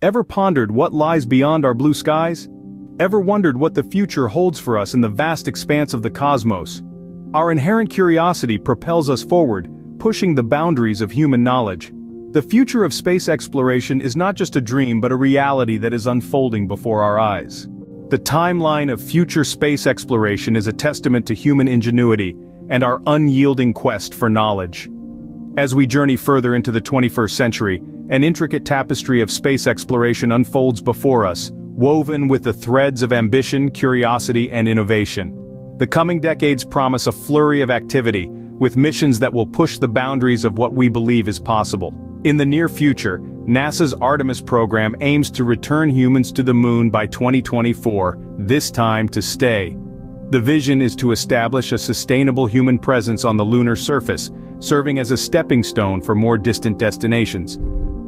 Ever pondered what lies beyond our blue skies? Ever wondered what the future holds for us in the vast expanse of the cosmos? Our inherent curiosity propels us forward, pushing the boundaries of human knowledge. The future of space exploration is not just a dream but a reality that is unfolding before our eyes. The timeline of future space exploration is a testament to human ingenuity and our unyielding quest for knowledge. As we journey further into the 21st century, an intricate tapestry of space exploration unfolds before us, woven with the threads of ambition, curiosity, and innovation. The coming decades promise a flurry of activity, with missions that will push the boundaries of what we believe is possible. In the near future, NASA's Artemis program aims to return humans to the moon by 2024, this time to stay. The vision is to establish a sustainable human presence on the lunar surface, serving as a stepping stone for more distant destinations.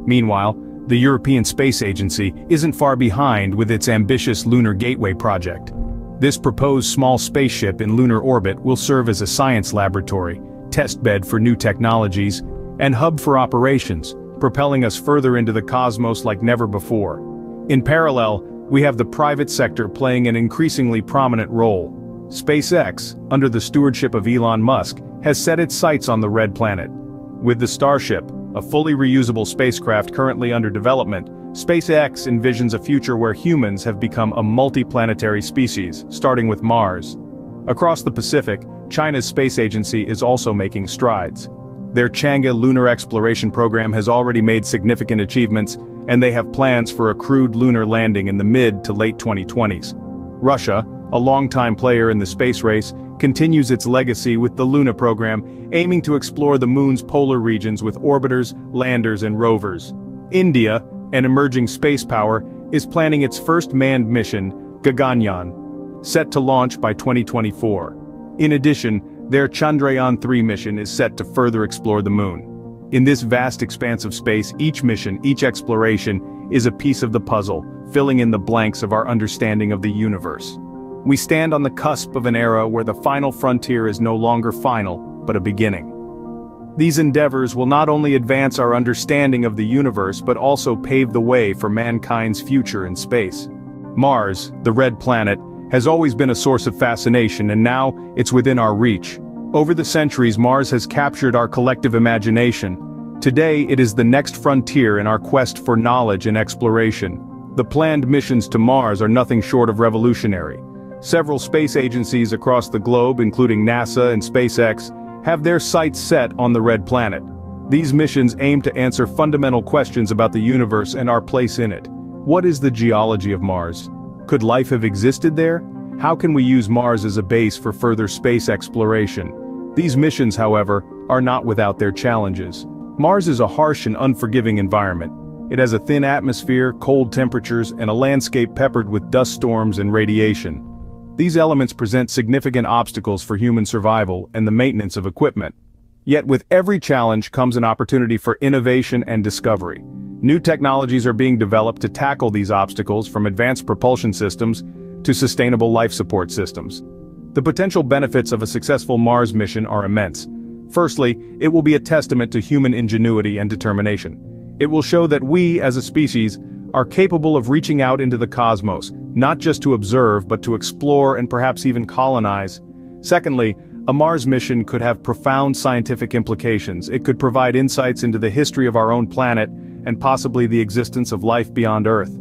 Meanwhile, the European Space Agency isn't far behind with its ambitious Lunar Gateway project. This proposed small spaceship in lunar orbit will serve as a science laboratory, testbed for new technologies, and hub for operations, propelling us further into the cosmos like never before. In parallel, we have the private sector playing an increasingly prominent role. SpaceX, under the stewardship of Elon Musk, has set its sights on the Red Planet. With the Starship, a fully reusable spacecraft currently under development, SpaceX envisions a future where humans have become a multi-planetary species, starting with Mars. Across the Pacific, China's space agency is also making strides. Their Chang'e lunar exploration program has already made significant achievements, and they have plans for a crewed lunar landing in the mid to late 2020s. Russia, a longtime player in the space race, continues its legacy with the Luna program, aiming to explore the moon's polar regions with orbiters, landers and rovers. India, an emerging space power, is planning its first manned mission, Gaganyaan, set to launch by 2024. In addition, their Chandrayaan-3 mission is set to further explore the moon. In this vast expanse of space, each mission, each exploration, is a piece of the puzzle, filling in the blanks of our understanding of the universe. We stand on the cusp of an era where the final frontier is no longer final, but a beginning. These endeavors will not only advance our understanding of the universe but also pave the way for mankind's future in space. Mars, the red planet, has always been a source of fascination and now, it's within our reach. Over the centuries Mars has captured our collective imagination. Today it is the next frontier in our quest for knowledge and exploration. The planned missions to Mars are nothing short of revolutionary. Several space agencies across the globe including NASA and SpaceX have their sights set on the Red Planet. These missions aim to answer fundamental questions about the universe and our place in it. What is the geology of Mars? Could life have existed there? How can we use Mars as a base for further space exploration? These missions, however, are not without their challenges. Mars is a harsh and unforgiving environment. It has a thin atmosphere, cold temperatures, and a landscape peppered with dust storms and radiation. These elements present significant obstacles for human survival and the maintenance of equipment. Yet with every challenge comes an opportunity for innovation and discovery. New technologies are being developed to tackle these obstacles from advanced propulsion systems to sustainable life support systems. The potential benefits of a successful Mars mission are immense. Firstly, it will be a testament to human ingenuity and determination. It will show that we, as a species, are capable of reaching out into the cosmos, not just to observe but to explore and perhaps even colonize. Secondly, a Mars mission could have profound scientific implications. It could provide insights into the history of our own planet and possibly the existence of life beyond Earth.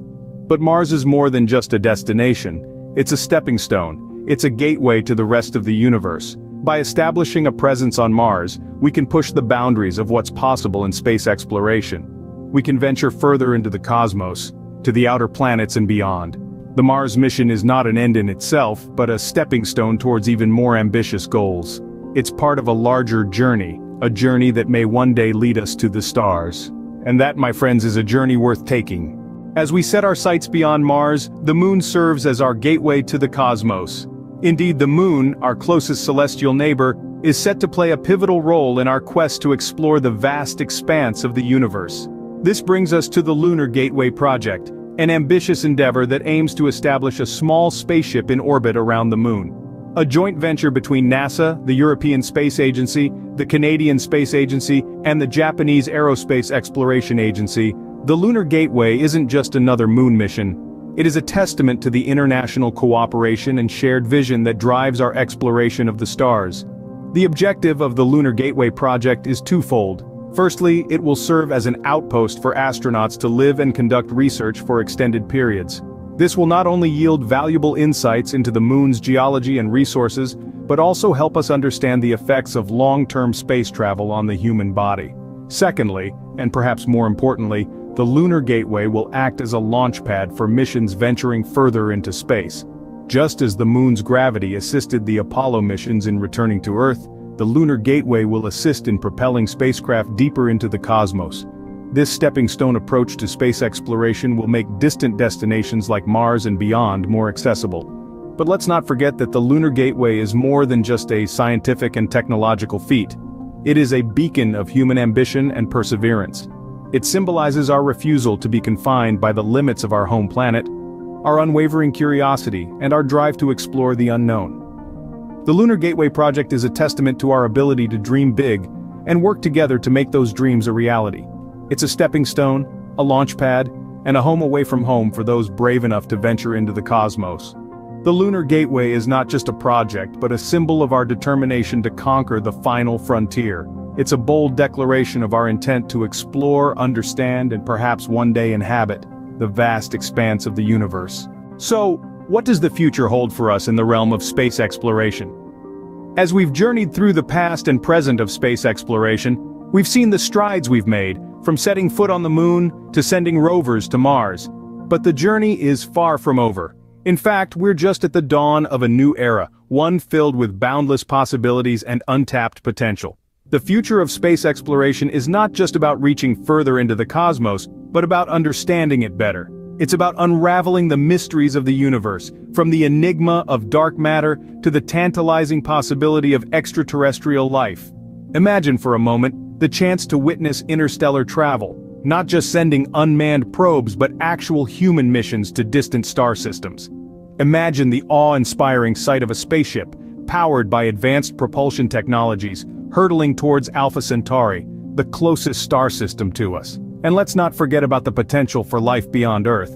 But Mars is more than just a destination. It's a stepping stone. It's a gateway to the rest of the universe. By establishing a presence on Mars, we can push the boundaries of what's possible in space exploration. We can venture further into the cosmos, to the outer planets and beyond. The Mars mission is not an end in itself, but a stepping stone towards even more ambitious goals. It's part of a larger journey, a journey that may one day lead us to the stars. And that, my friends, is a journey worth taking. As we set our sights beyond Mars, the moon serves as our gateway to the cosmos. Indeed, the moon, our closest celestial neighbor, is set to play a pivotal role in our quest to explore the vast expanse of the universe. This brings us to the Lunar Gateway Project, an ambitious endeavor that aims to establish a small spaceship in orbit around the moon. A joint venture between NASA, the European Space Agency, the Canadian Space Agency, and the Japanese Aerospace Exploration Agency, The Lunar Gateway isn't just another moon mission, it is a testament to the international cooperation and shared vision that drives our exploration of the stars. The objective of the Lunar Gateway project is twofold. Firstly, it will serve as an outpost for astronauts to live and conduct research for extended periods. This will not only yield valuable insights into the moon's geology and resources, but also help us understand the effects of long-term space travel on the human body. Secondly, and perhaps more importantly, the Lunar Gateway will act as a launchpad for missions venturing further into space. Just as the moon's gravity assisted the Apollo missions in returning to Earth, the Lunar Gateway will assist in propelling spacecraft deeper into the cosmos, this stepping stone approach to space exploration will make distant destinations like Mars and beyond more accessible. But let's not forget that the Lunar Gateway is more than just a scientific and technological feat. It is a beacon of human ambition and perseverance. It symbolizes our refusal to be confined by the limits of our home planet, our unwavering curiosity, and our drive to explore the unknown. The Lunar Gateway project is a testament to our ability to dream big and work together to make those dreams a reality. It's a stepping stone, a launch pad, and a home away from home for those brave enough to venture into the cosmos. The Lunar Gateway is not just a project but a symbol of our determination to conquer the final frontier. It's a bold declaration of our intent to explore, understand, and perhaps one day inhabit the vast expanse of the universe. So, what does the future hold for us in the realm of space exploration? As we've journeyed through the past and present of space exploration, we've seen the strides we've made, from setting foot on the moon to sending rovers to Mars. But the journey is far from over. In fact, we're just at the dawn of a new era, one filled with boundless possibilities and untapped potential. The future of space exploration is not just about reaching further into the cosmos, but about understanding it better. It's about unraveling the mysteries of the universe, from the enigma of dark matter to the tantalizing possibility of extraterrestrial life. Imagine for a moment the chance to witness interstellar travel, not just sending unmanned probes but actual human missions to distant star systems. Imagine the awe-inspiring sight of a spaceship, powered by advanced propulsion technologies, hurtling towards Alpha Centauri, the closest star system to us. And let's not forget about the potential for life beyond Earth.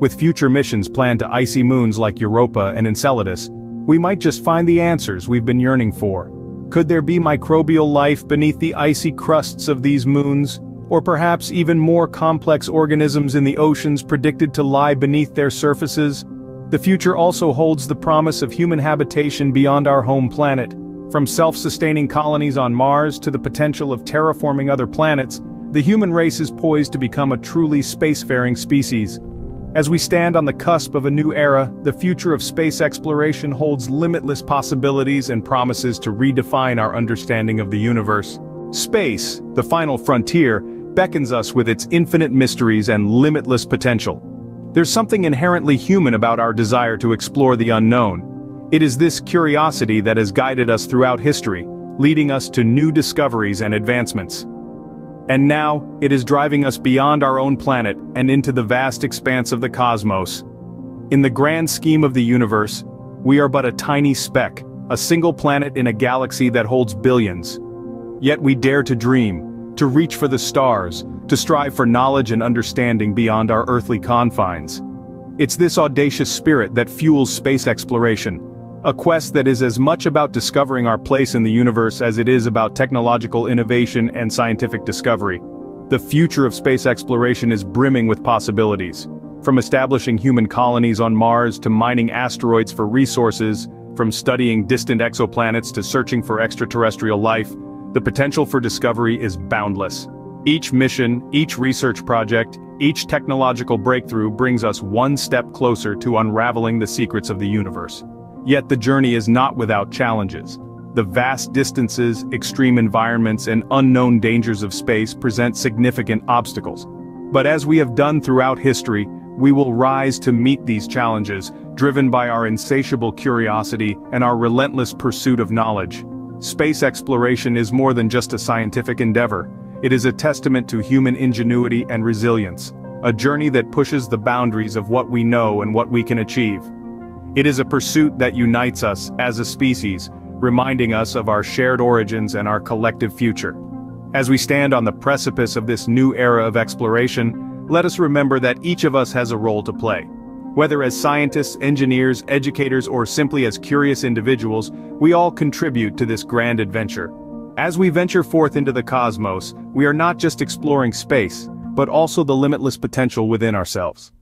With future missions planned to icy moons like Europa and Enceladus, we might just find the answers we've been yearning for. Could there be microbial life beneath the icy crusts of these moons? Or perhaps even more complex organisms in the oceans predicted to lie beneath their surfaces? The future also holds the promise of human habitation beyond our home planet. From self-sustaining colonies on Mars to the potential of terraforming other planets, the human race is poised to become a truly spacefaring species. As we stand on the cusp of a new era, the future of space exploration holds limitless possibilities and promises to redefine our understanding of the universe. Space, the final frontier, beckons us with its infinite mysteries and limitless potential. There's something inherently human about our desire to explore the unknown. It is this curiosity that has guided us throughout history, leading us to new discoveries and advancements. And now, it is driving us beyond our own planet and into the vast expanse of the cosmos. In the grand scheme of the universe, we are but a tiny speck, a single planet in a galaxy that holds billions. Yet we dare to dream, to reach for the stars, to strive for knowledge and understanding beyond our earthly confines. It's this audacious spirit that fuels space exploration, a quest that is as much about discovering our place in the universe as it is about technological innovation and scientific discovery. The future of space exploration is brimming with possibilities. From establishing human colonies on Mars to mining asteroids for resources, from studying distant exoplanets to searching for extraterrestrial life, the potential for discovery is boundless. Each mission, each research project, each technological breakthrough brings us one step closer to unraveling the secrets of the universe. Yet the journey is not without challenges. The vast distances, extreme environments and unknown dangers of space present significant obstacles. But as we have done throughout history, we will rise to meet these challenges, driven by our insatiable curiosity and our relentless pursuit of knowledge. Space exploration is more than just a scientific endeavor. It is a testament to human ingenuity and resilience, a journey that pushes the boundaries of what we know and what we can achieve. It is a pursuit that unites us as a species, reminding us of our shared origins and our collective future. As we stand on the precipice of this new era of exploration, let us remember that each of us has a role to play. Whether as scientists, engineers, educators or simply as curious individuals, we all contribute to this grand adventure. As we venture forth into the cosmos, we are not just exploring space, but also the limitless potential within ourselves.